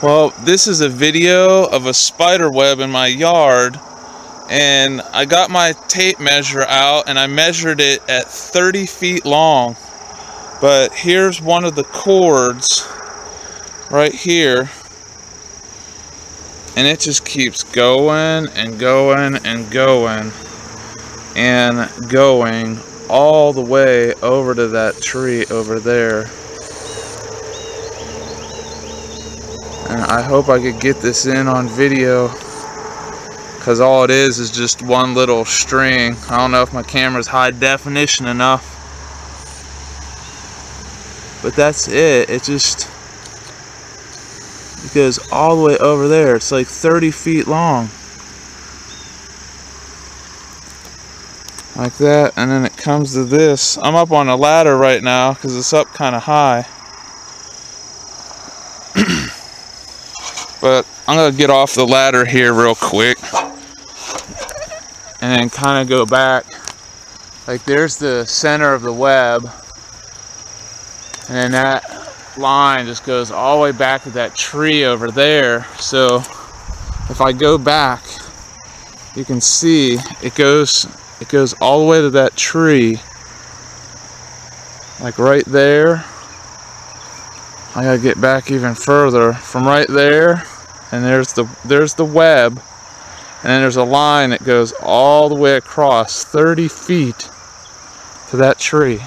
Well, this is a video of a spider web in my yard and I got my tape measure out and I measured it at 30 feet long. But here's one of the cords right here and it just keeps going and going and going and going all the way over to that tree over there. And I hope I could get this in on video because all it is is just one little string. I don't know if my camera's high definition enough. But that's it. It just it goes all the way over there. It's like 30 feet long. like that and then it comes to this I'm up on a ladder right now because it's up kind of high but I'm gonna get off the ladder here real quick and then kind of go back. Like there's the center of the web. And then that line just goes all the way back to that tree over there. So if I go back you can see it goes it goes all the way to that tree. Like right there I gotta get back even further from right there and there's the there's the web and then there's a line that goes all the way across 30 feet to that tree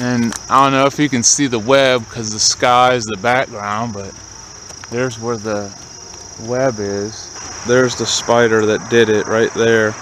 And I don't know if you can see the web because the sky is the background, but there's where the web is. There's the spider that did it right there.